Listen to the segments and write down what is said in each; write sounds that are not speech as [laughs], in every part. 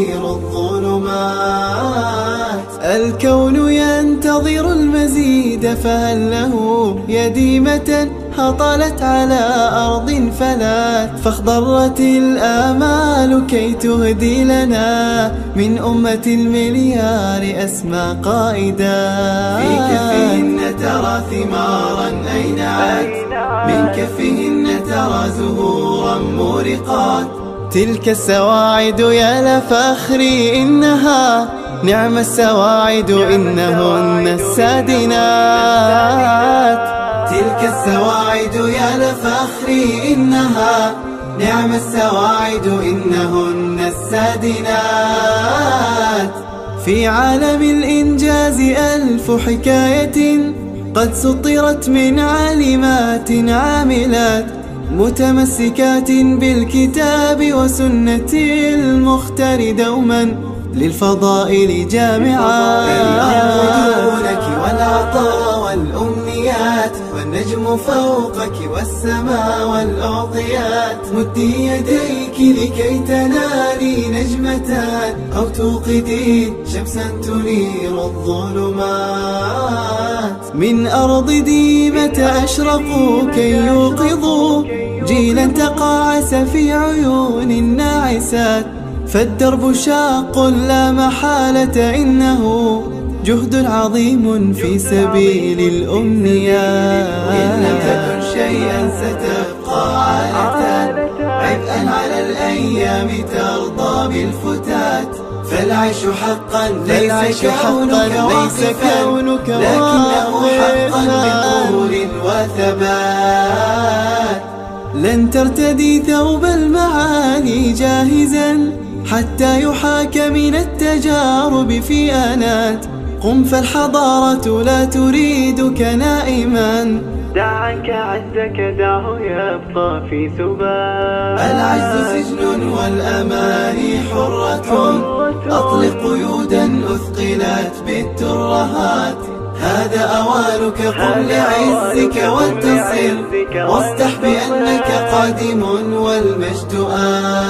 تنير الظلمات. الكون ينتظر المزيد فهل له يديمة هطلت على أرض فلات؟ فاخضرت الآمال كي تهدي لنا من أمة المليار أسمى قائدا. في كفهن ترى ثمارا أينعت من كفهن ترى زهورا مورقات. تلك السواعد يا لفخري إنها نعم السواعد إنهن السادنات. تلك السواعد يا لفخري إنها نعم السواعد إنهن السادنات. في عالم الإنجاز ألف حكاية قد سطرت من عالمات عاملات متمسكات بالكتاب وسنة المختار دوما للفضائل جامعات دونك والعطاء والأمنيات والنجم فوقك والسماء والأعطيات. مدي يديك لكي تنالي نجمتان أو توقدي شمسا تنير الظلمات. من أرض ديمة أشرقوا كي يوقظوا جيلا تقاعس في عيون الناعسات. فالدرب شاق لا محالة إنه جهد عظيم في سبيل الأمنيات. إن لم تكن شيئا ستبقى ترضى بالفتات فالعيش حقا ليس كونك ليس كونك لكنه حقا بطول وثبات. لن ترتدي ثوب المعاني جاهزا حتى يحاك من التجارب في آنات قم فالحضارة لا تريدك نائما. دع عنك عزك دعه يبقى في سبات العز سجن والأماني حرة. أطلق قيودا أثقلت بالترهات. هذا أوانك قم لعزك واتصل. واصدح بأنك قادم والمجد آت.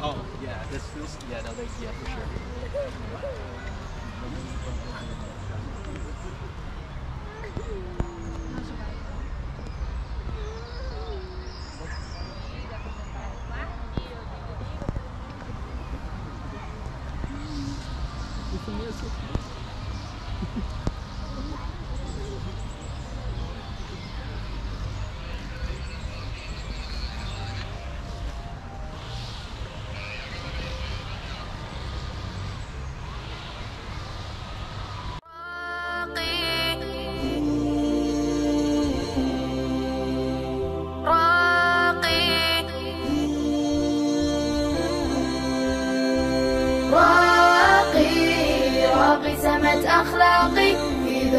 Oh, yeah, this, this, yeah, no, they, yeah, for sure.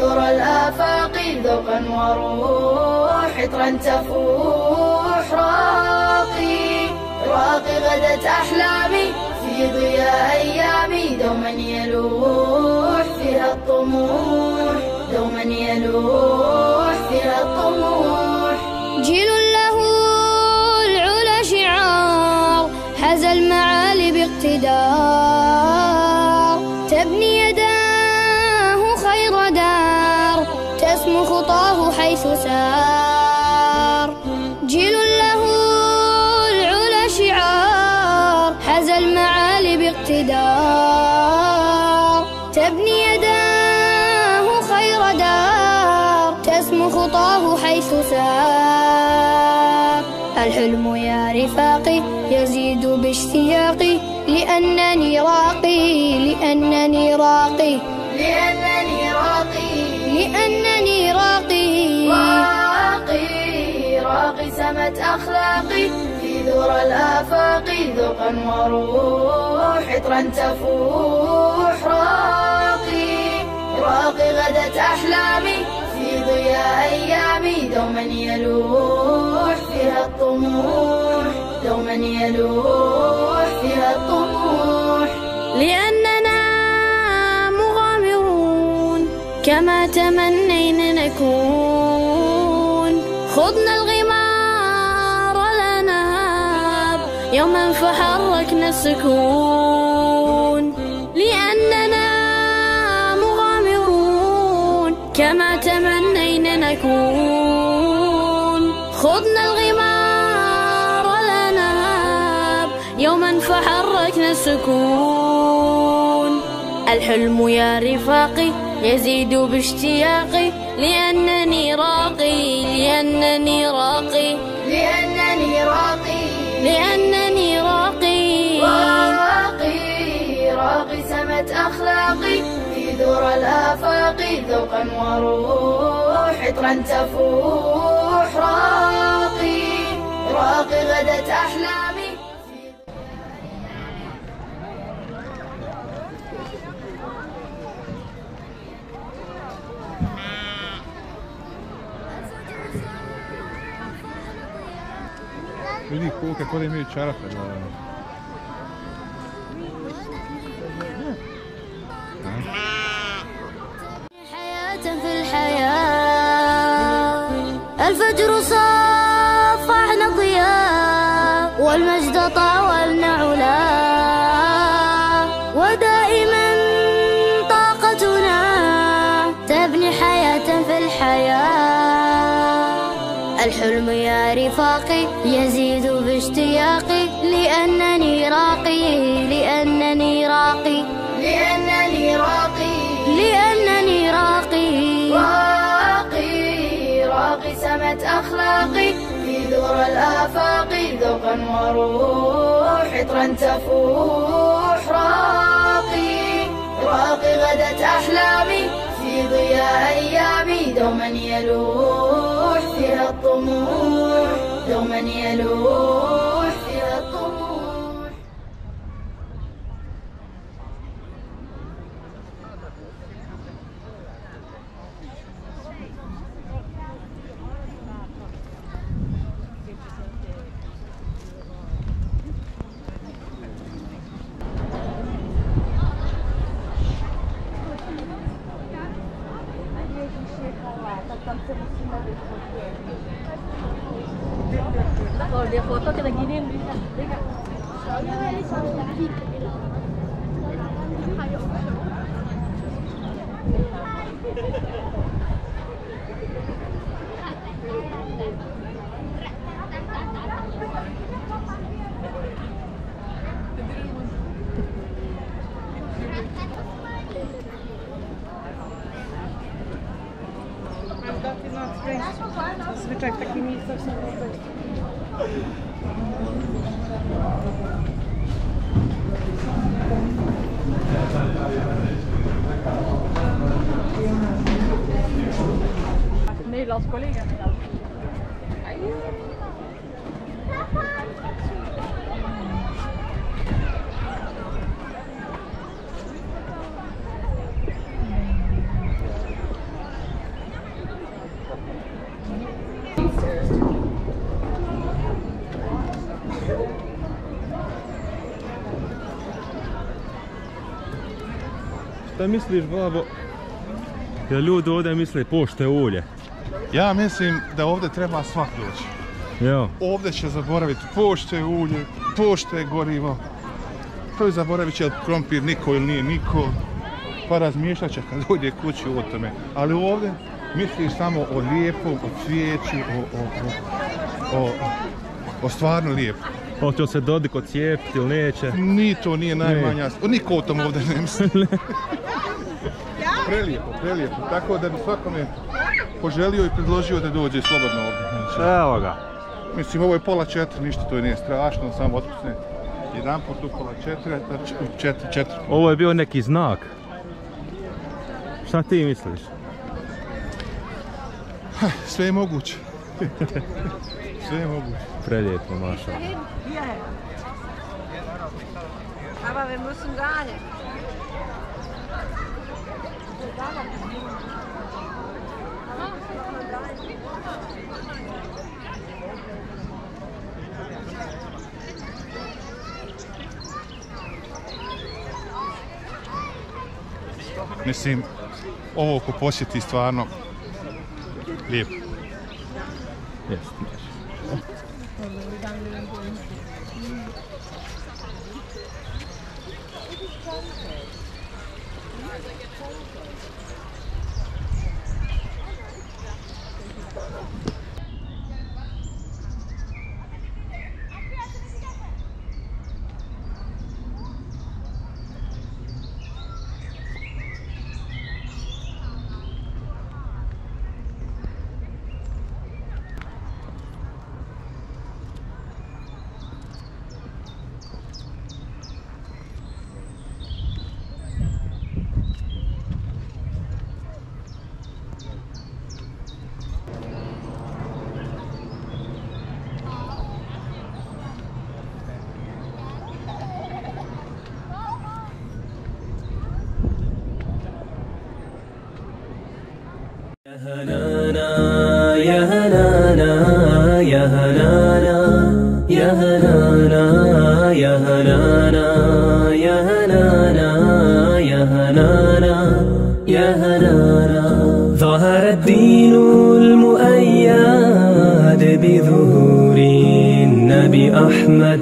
ذرى الآفاق ذوقا وروح عطرا تفوح راقي. راقي غدت أحلامي في ضياء أيامي. دوما يلوح فيها الطموح. دوما يلوح فيها الطموح. جيل له العلا شعار. حز المعالي باقتدار. لأنني راقي لأنني راقي. لأنني راقي. لأنني راقي. راقي راقي سمت أخلاقي في ذرى الآفاق ذوقا وروح عطرا تفوح راقي. راقي غدت أحلامي في ضياء أيامي دوما يلوح فيها الطموح دوما يلوح فيها الطموح. لأننا مغامرون كما تمنينا نكون. خضنا الغمار لا نهاب يوما فحركنا السكون لأننا مغامرون كما تمنينا نكون. خضنا الغمار لا نهاب يوما فحركنا السكون الحلم يا رفاقي يزيد باشتياقي. لأنني راقي لأنني راقي. لأنني راقي. لأنني راقي. راقي راقي سمت أخلاقي. في ذرى الآفاق ذوقا وروح عطرا تفوح. راقي راقي غدت أحلامي. Vidi ko, kako da imaju čarape. Da... حياة في الحياة الفجر صافحنا سمت أخلاقي في ذرى الآفاق ذوقا وروح عطرا تفوح راقي. راقي غدت أحلامي في ضياء أيامي دوما يلوح فيها الطموح دوما يلوح kalau dia foto kita giniin. Bisa tak, taky místo jsem teď. Nederlands collega. Šta misliš, babo? Jel ljudi ovdje misle pošte ulje? Ja mislim da ovdje treba svak doći. Jo. Ovdje će zaboraviti pošte ulje, pošte gorivo. To je zaboravit će krompir niko ili nije niko. Pa razmišljat će kad dođe kući o tome. Ali ovdje misliš samo o lijepom, o cvijeću, o, o, o, o, o stvarno lijepo. Hoće se Dodiko cijepiti ili neće? Ni to nije najmanja... Niko o tom ovdje ne misli. [laughs] prelijepo, prelijepo. Tako da bi svakome poželio i predložio da dođe slobodno ovdje. Znači, Evo ga. Mislim, ovo je pola četiri, ništa to nije strašno, samo otpusne jedan put u pola četiri, četiri, četiri. Ovo je bio neki znak. Šta ti misliš? [sighs] Sve je moguće. [laughs] Sve je moguće. Prelijepo, maša. Aber wir müssen gar nicht. Mislim, ovo ko posjeti stvarno lijepo. Jest. هنانا يا هنانا يا هنانا يا هنانا يا هنانا يا هنانا ظهر الدين المؤيد بظهور النبي أحمد.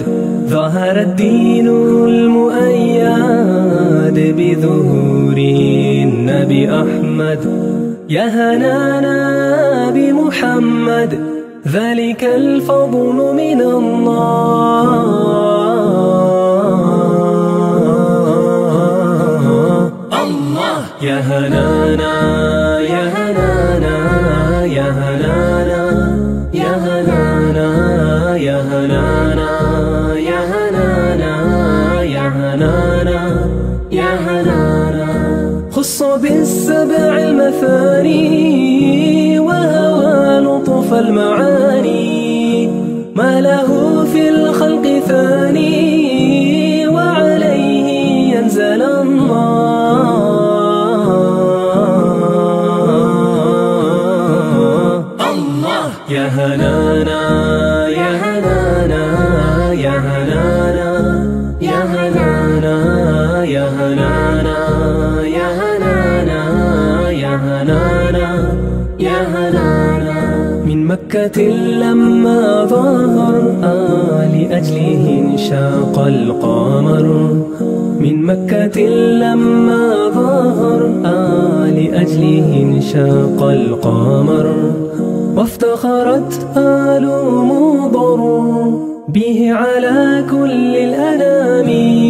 ظهر الدين المؤيد بظهور النبي أحمد. يا هنانا بمحمد. ذلك الفضل من الله. الله. يا هنانا يا هنانا يا هنانا يا هنانا يا هنانا يا هنانا يا هنانا يا هنانا. خص بالسبع المثاني. يا هنانا يا هنانا يا هنانا يا هنانا يا هنانا يا هنانا يا هنانا يا هنانا. من مكة لما ظهر لأجله انشاق القمر. من مكة لما ظهر لأجله انشاق القمر. وافتخرت آل مضر به على كل الأنام.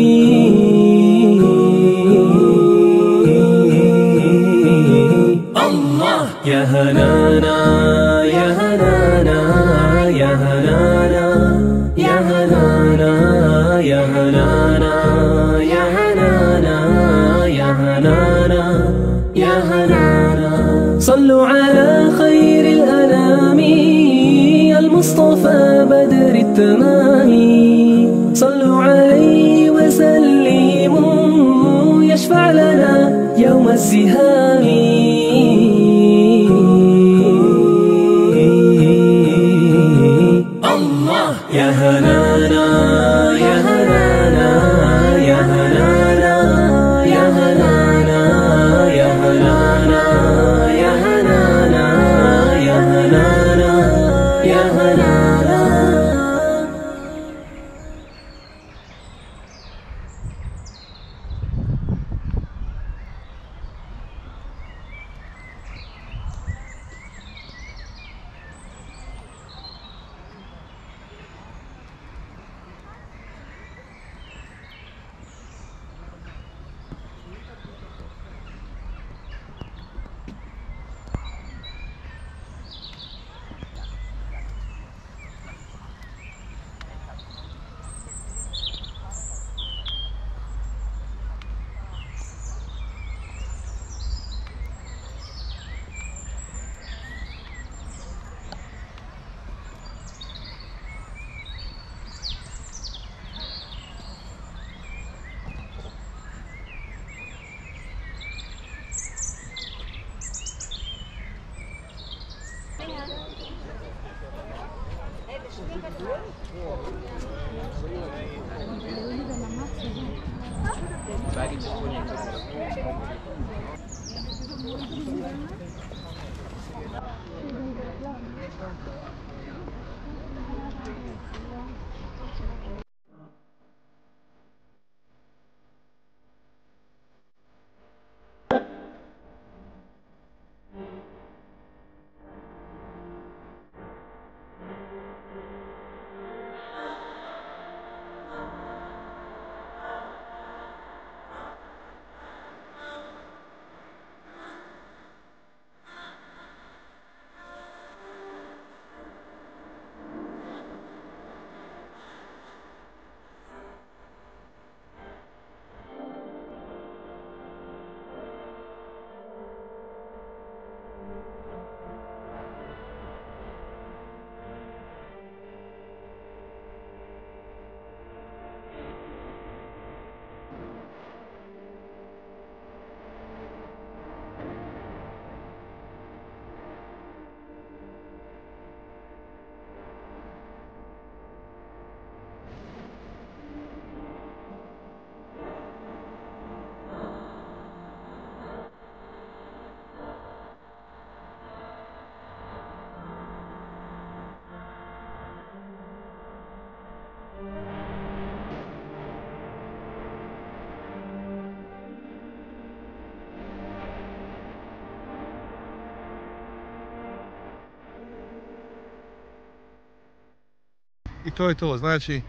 I to je to, znači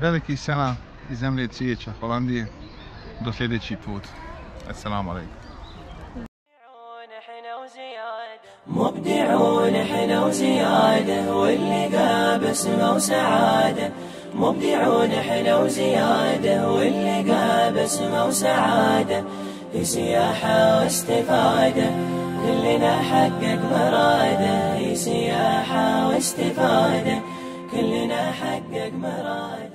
veliki selam iz zemlje cvijeća Holandije. Do sljedeći put. Assalamu alaikum. مبدعون إحنا وزيادة واللقى بسمة وسعادة مبدعون إحنا وزيادة واللقى بسمة وسعادة في سياحة واستفادة كلنا حقق مرادة في سياحة واستفادة كلنا حقق مرادة